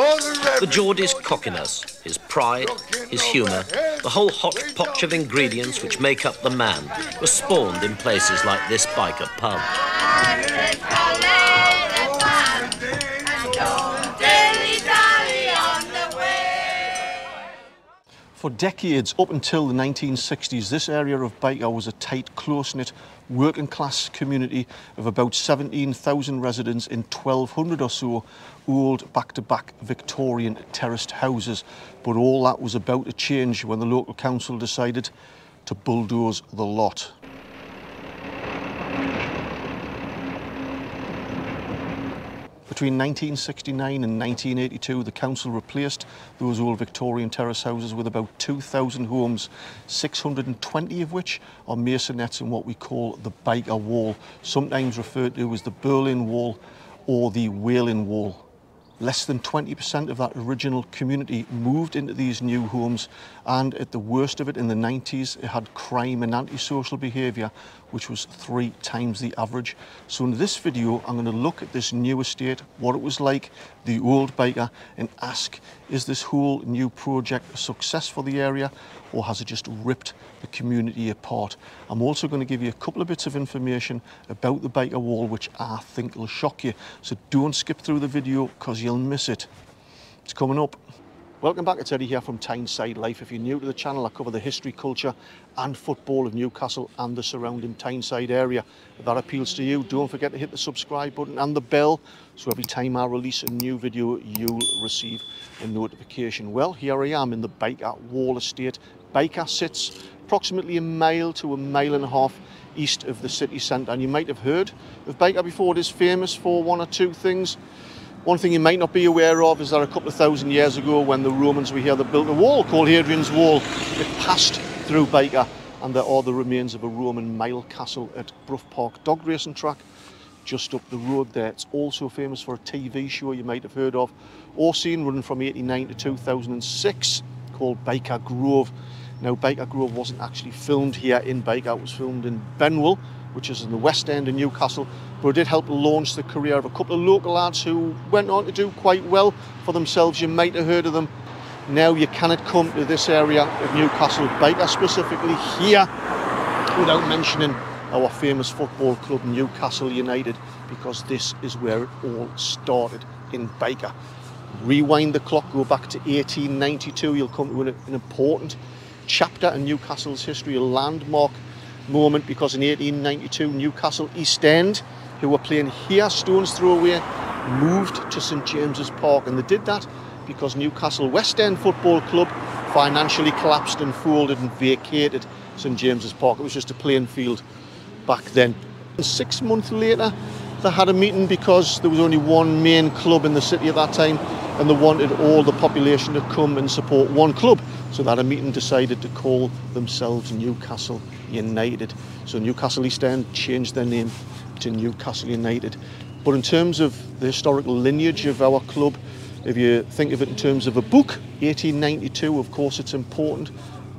the Geordie's cockiness, his pride, his humour, the whole hodgepodge of ingredients which make up the man were spawned in places like this Byker pub. For decades, up until the 1960s, this area of Byker was a tight, close-knit, working-class community of about 17,000 residents in 1,200 or so old back-to-back Victorian terraced houses. But all that was about to change when the local council decided to bulldoze the lot. Between 1969 and 1982, the council replaced those old Victorian terrace houses with about 2,000 homes, 620 of which are maisonettes in what we call the Byker Wall, sometimes referred to as the Berlin Wall or the Wailing Wall. Less than 20% of that original community moved into these new homes and at the worst of it in the 90s it had crime and antisocial behaviour which was three times the average. So in this video I'm going to look at this new estate, what it was like, the old Byker, and ask is this whole new project a success for the area or has it just ripped the community apart? I'm also going to give you a couple of bits of information about the Byker Wall which I think will shock you. So don't skip through the video because you'll miss it. It's coming up. Welcome back, it's Eddie here from Tyneside Life. If you're new to the channel, I cover the history, culture and football of Newcastle and the surrounding Tyneside area. If that appeals to you, don't forget to hit the subscribe button and the bell so every time I release a new video, you'll receive a notification. Well, here I am in the Byker Wall Estate. Byker sits approximately a mile to a mile and a half east of the city centre and you might have heard of Byker before. It is famous for one or two things. One thing you might not be aware of is that a couple of thousand years ago when the Romans were here, they built a wall called Hadrian's Wall. It passed through Byker and there are the remains of a Roman mile castle at Brough Park dog racing track just up the road there. It's also famous for a TV show you might have heard of or seen running from 89 to 2006 called Byker Grove. Now Byker Grove wasn't actually filmed here in Byker, it was filmed in Benwell which is in the west end of Newcastle, but it did help launch the career of a couple of local lads who went on to do quite well for themselves. You might have heard of them. Now you cannot come to this area of Newcastle, Byker specifically here, without mentioning our famous football club, Newcastle United, because this is where it all started in Byker. Rewind the clock, go back to 1892, you'll come to an, an important chapter in Newcastle's history, a landmark moment because in 1892 Newcastle East End, who were playing here stones throw away, moved to St James's Park and they did that because Newcastle West End Football Club financially collapsed and folded and vacated St James's Park. It was just a playing field back then. And six months later they had a meeting because there was only one main club in the city at that time and they wanted all the population to come and support one club. So that a meeting decided to call themselves Newcastle United. So Newcastle East End changed their name to Newcastle United. But in terms of the historical lineage of our club, if you think of it in terms of a book, 1892, of course it's important,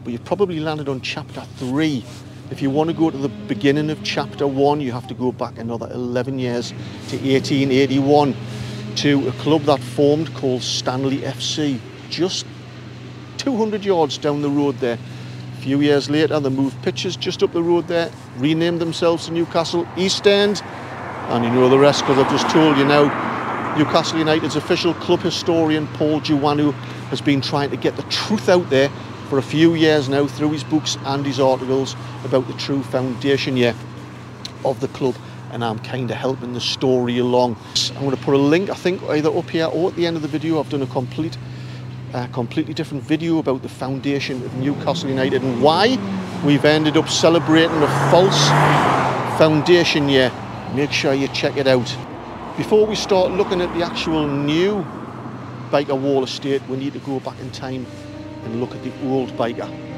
but you've probably landed on chapter three. If you want to go to the beginning of chapter one, you have to go back another 11 years to 1881 to a club that formed called Stanley FC, just 200 yards down the road there. A few years later, they moved pitches just up the road there, renamed themselves to Newcastle East End, and you know the rest because I've just told you now. Newcastle United's official club historian Paul Joannou has been trying to get the truth out there for a few years now through his books and his articles about the true foundation year of the club and I'm kind of helping the story along. I'm going to put a link, I think, either up here or at the end of the video. I've done a complete, uh, completely different video about the foundation of Newcastle United and why we've ended up celebrating a false foundation year. Make sure you check it out. Before we start looking at the actual new Byker Wall estate, we need to go back in time and look at the old Byker.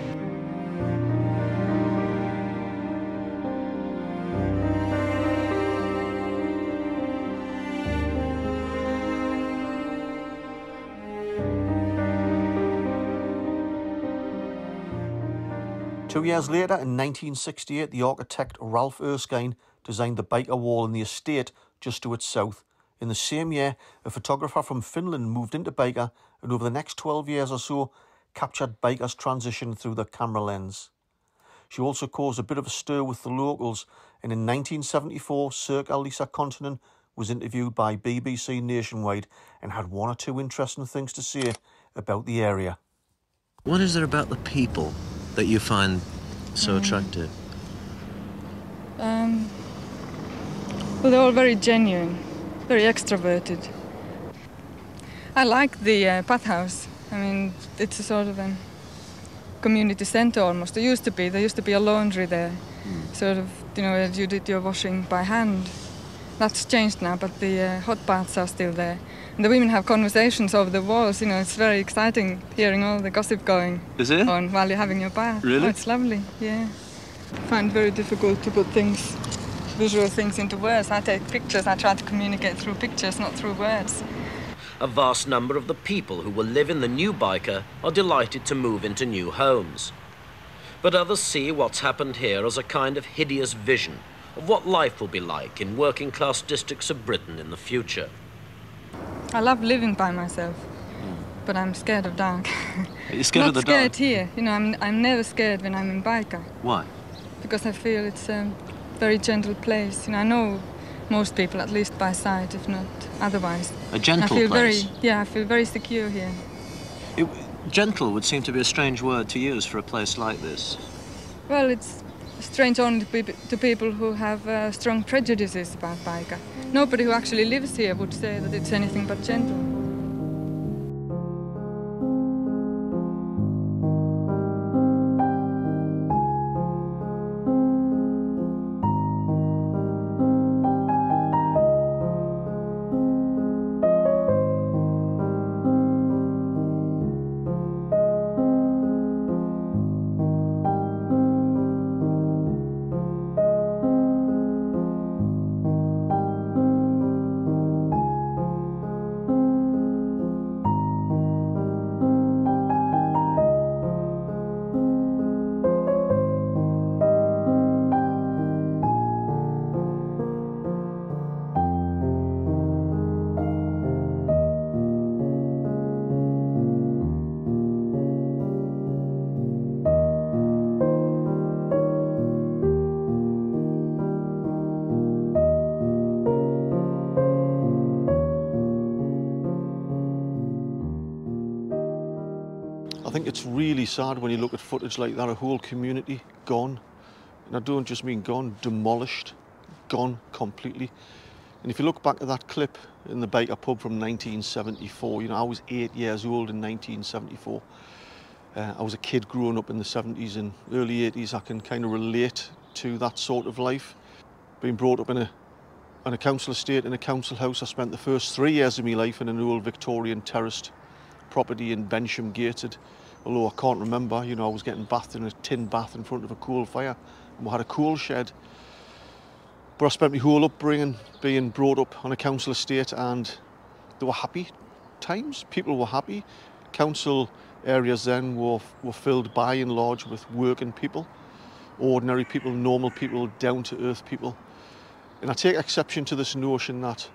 Two years later, in 1968, the architect Ralph Erskine designed the Byker Wall in the estate just to its south. In the same year, a photographer from Finland moved into Byker and over the next 12 years or so captured Byker's transition through the camera lens. She also caused a bit of a stir with the locals, and in 1974, circa Lisa Konttinen was interviewed by BBC Nationwide and had one or two interesting things to say about the area. What is there about the people that you find so attractive? Um, well, they're all very genuine, very extroverted. I like the uh, bathhouse. I mean, it's a sort of a community centre almost. It used to be. There used to be a laundry there, sort of, you know, you did your washing by hand. That's changed now, but the uh, hot baths are still there. And the women have conversations over the walls. You know, it's very exciting hearing all the gossip going Is it? on while you're having your bath. Oh, really? Oh, it's lovely. Yeah. I find it very difficult to put things, visual things into words. I take pictures. I try to communicate through pictures, not through words. A vast number of the people who will live in the new Byker are delighted to move into new homes. But others see what's happened here as a kind of hideous vision of what life will be like in working class districts of Britain in the future. I love living by myself, mm. but I'm scared of dark. Are scared not of the scared dark? here. You know, I'm, I'm never scared when I'm in Byker Why? because I feel it's a very gentle place. You know, I know most people, at least by sight, if not otherwise. A gentle I feel place. very, yeah, I feel very secure here. It, gentle would seem to be a strange word to use for a place like this. Well, it's strange only to, peop- to people who have uh, strong prejudices about Byker. Nobody who actually lives here would say that it's anything but gentle. Think it's really sad when you look at footage like that, a whole community gone. And I don't just mean gone, demolished, gone completely. And if you look back at that clip in the Byker pub from 1974, you know, I was eight years old in 1974. Uh, I was a kid growing up in the 70s and early 80s. I can kind of relate to that sort of life. Being brought up in a, in a council estate, in a council house, I spent the first three years of my life in an old Victorian terraced property in Bensham Gateshead. Although I can't remember, you know, I was getting bathed in a tin bath in front of a coal fire. And we had a coal shed. But I spent my whole upbringing being brought up on a council estate and there were happy times. People were happy. Council areas then were, were filled by and large with working people, ordinary people, normal people, down to earth people. And I take exception to this notion that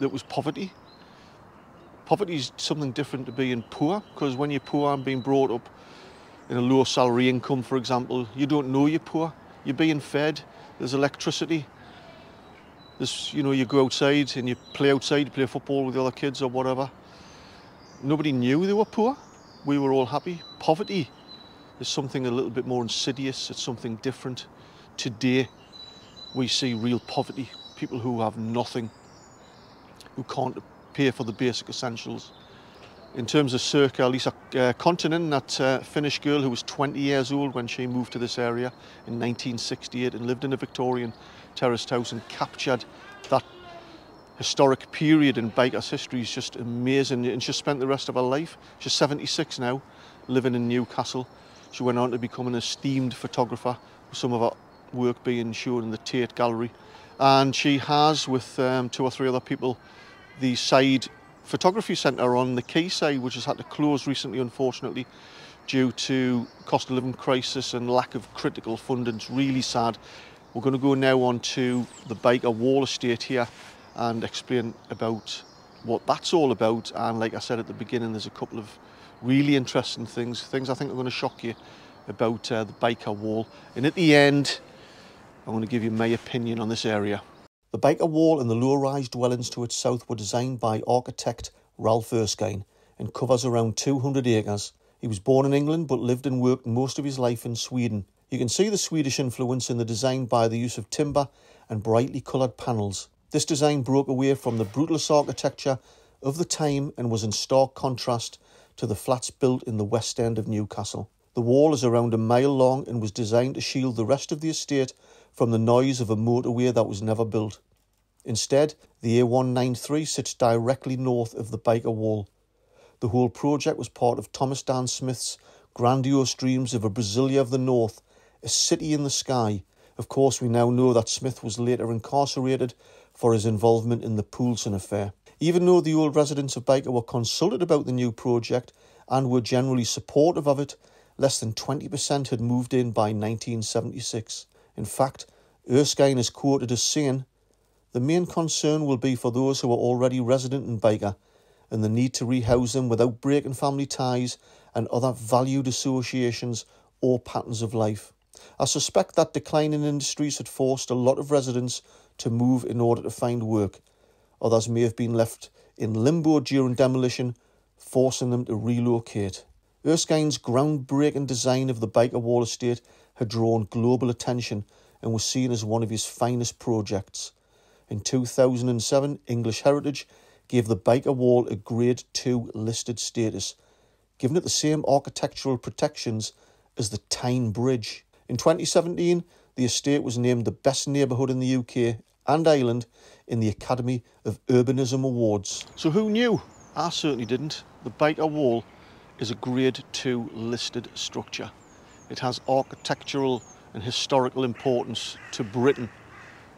there was poverty poverty is something different to being poor because when you're poor and being brought up in a low salary income, for example, you don't know you're poor. You're being fed. There's electricity. There's, you know, you go outside and you play outside, you play football with the other kids or whatever. Nobody knew they were poor. We were all happy. Poverty is something a little bit more insidious. It's something different. Today, we see real poverty. People who have nothing, who can't pay for the basic essentials. In terms of Sirkka-Liisa uh, Konttinen, that uh, Finnish girl who was 20 years old when she moved to this area in 1968 and lived in a Victorian terraced house and captured that historic period in Byker's history is just amazing. And she spent the rest of her life, she's 76 now, living in Newcastle. She went on to become an esteemed photographer, with some of her work being shown in the Tate Gallery. And she has, with um, two or three other people, the side photography centre on the quayside, which has had to close recently, unfortunately, due to cost of living crisis and lack of critical funding. It's really sad. We're going to go now on to the Byker Wall Estate here, and explain about what that's all about. And like I said at the beginning, there's a couple of really interesting things, things I think are going to shock you about uh, the Byker Wall. And at the end, I'm going to give you my opinion on this area. The Byker Wall and the low-rise dwellings to its south were designed by architect Ralph Erskine and covers around 200 acres. He was born in England but lived and worked most of his life in Sweden. You can see the Swedish influence in the design by the use of timber and brightly coloured panels. This design broke away from the brutalist architecture of the time and was in stark contrast to the flats built in the west end of Newcastle. The wall is around a mile long and was designed to shield the rest of the estate from the noise of a motorway that was never built. Instead, the A193 sits directly north of the Byker Wall. The whole project was part of Thomas Dan Smith's grandiose dreams of a Brasilia of the North, a city in the sky. Of course, we now know that Smith was later incarcerated for his involvement in the Poulson affair. Even though the old residents of Byker were consulted about the new project and were generally supportive of it, less than 20% had moved in by 1976. In fact, Erskine is quoted as saying, The main concern will be for those who are already resident in Byker and the need to rehouse them without breaking family ties and other valued associations or patterns of life. I suspect that decline in industries had forced a lot of residents to move in order to find work. Others may have been left in limbo during demolition, forcing them to relocate. Erskine's groundbreaking design of the Byker Wall estate had drawn global attention and was seen as one of his finest projects. In 2007, English Heritage gave the Byker Wall a Grade 2 listed status, giving it the same architectural protections as the Tyne Bridge. In 2017, the estate was named the best neighbourhood in the UK and Ireland in the Academy of Urbanism Awards. So who knew? I certainly didn't. The Byker Wall is a Grade 2 listed structure. It has architectural and historical importance to Britain.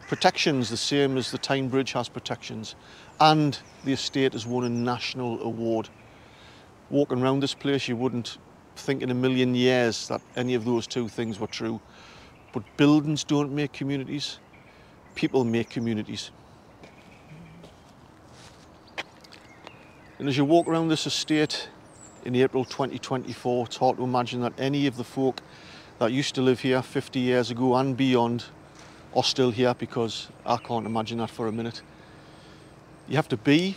Protections the same as the Tyne Bridge has protections and the estate has won a national award. Walking around this place you wouldn't think in a million years that any of those two things were true. But buildings don't make communities, people make communities. And as you walk around this estate in April 2024, it's hard to imagine that any of the folk that used to live here 50 years ago and beyond are still here because I can't imagine that for a minute. You have to be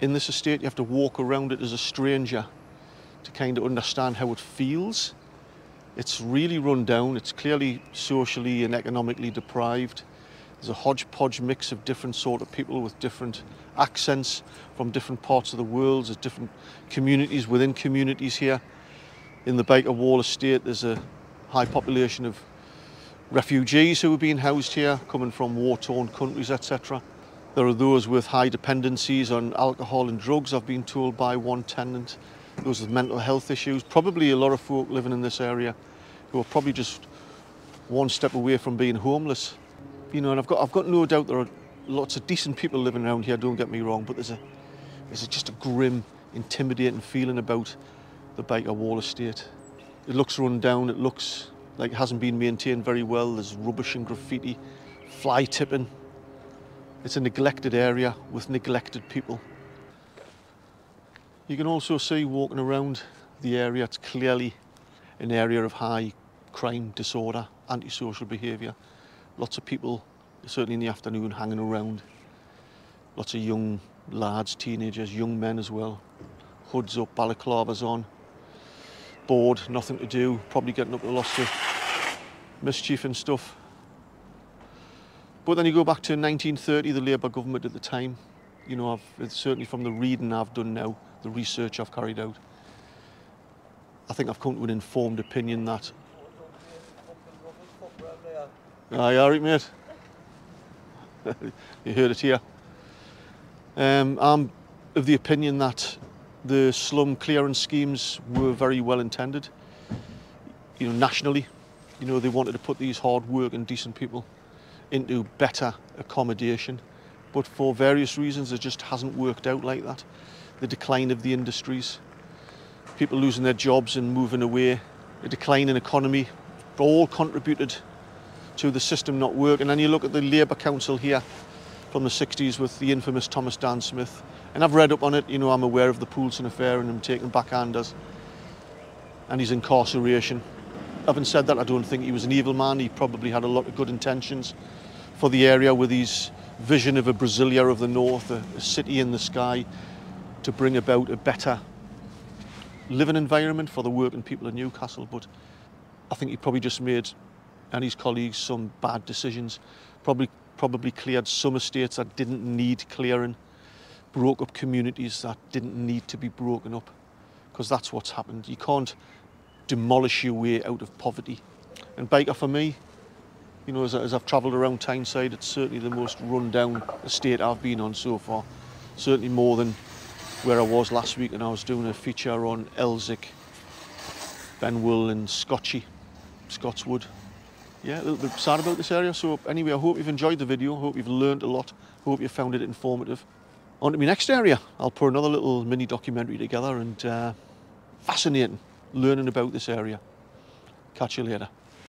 in this estate, you have to walk around it as a stranger to kind of understand how it feels it's really run down. It's clearly socially and economically deprived. There's a hodgepodge mix of different sort of people with different accents from different parts of the world. There's different communities within communities here. In the Byker Wall estate, there's a high population of refugees who are being housed here, coming from war-torn countries, etc. There are those with high dependencies on alcohol and drugs, I've been told by one tenant those with mental health issues, probably a lot of folk living in this area who are probably just one step away from being homeless. You know, and I've got, I've got no doubt there are lots of decent people living around here, don't get me wrong, but there's, a, there's a, just a grim, intimidating feeling about the Byker Wall estate. It looks run down, it looks like it hasn't been maintained very well. There's rubbish and graffiti, fly tipping. It's a neglected area with neglected people. You can also see walking around the area, it's clearly an area of high crime, disorder, antisocial behaviour. Lots of people, certainly in the afternoon, hanging around. Lots of young lads, teenagers, young men as well. Hoods up, balaclavas on. Bored, nothing to do, probably getting up to lots of mischief and stuff. But then you go back to 1930, the Labour government at the time. You know, I've, certainly from the reading I've done now, the research I've carried out. I think I've come to an informed opinion that. Aye, all right, mate. you heard it here. Um, I'm of the opinion that the slum clearance schemes were very well intended. You know, nationally, you know, they wanted to put these hard working, decent people into better accommodation. But for various reasons, it just hasn't worked out like that the decline of the industries, people losing their jobs and moving away, a decline in economy, all contributed to the system not working. And then you look at the Labour Council here, from the 60s with the infamous Thomas Dan Smith. And I've read up on it, you know, I'm aware of the Poulson affair and him taking backhanders and his incarceration. Having said that, I don't think he was an evil man. He probably had a lot of good intentions for the area with his vision of a Brasilia of the North, a, a city in the sky, to bring about a better living environment for the working people of Newcastle. But I think he probably just made and his colleagues some bad decisions. Probably probably cleared some estates that didn't need clearing, broke up communities that didn't need to be broken up, because that's what's happened. You can't demolish your way out of poverty. And Byker for me, you know, as, as I've travelled around Tyneside, it's certainly the most run-down estate I've been on so far. Certainly more than where I was last week and I was doing a feature on Elswick, Benwell and Scotchy, Scotswood. Yeah, a little bit sad about this area. So anyway, I hope you've enjoyed the video. Hope you've learned a lot. Hope you found it informative. On to my next area. I'll put another little mini documentary together and uh, fascinating learning about this area. Catch you later.